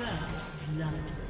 First blood.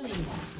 Killing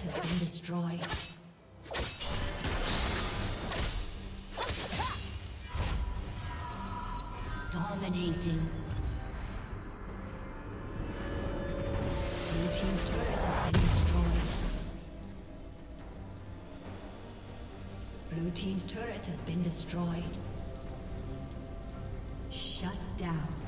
Has been destroyed. Dominating. Blue Team's turret has been destroyed. Blue Team's turret has been destroyed. Shut down.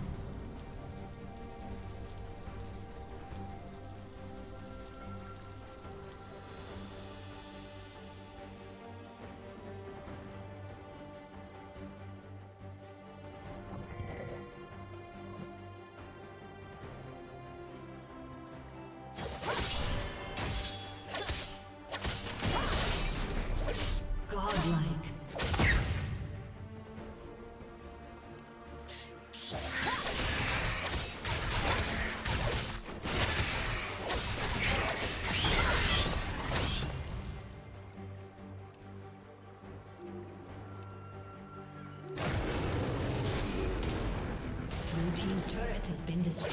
Been destroyed.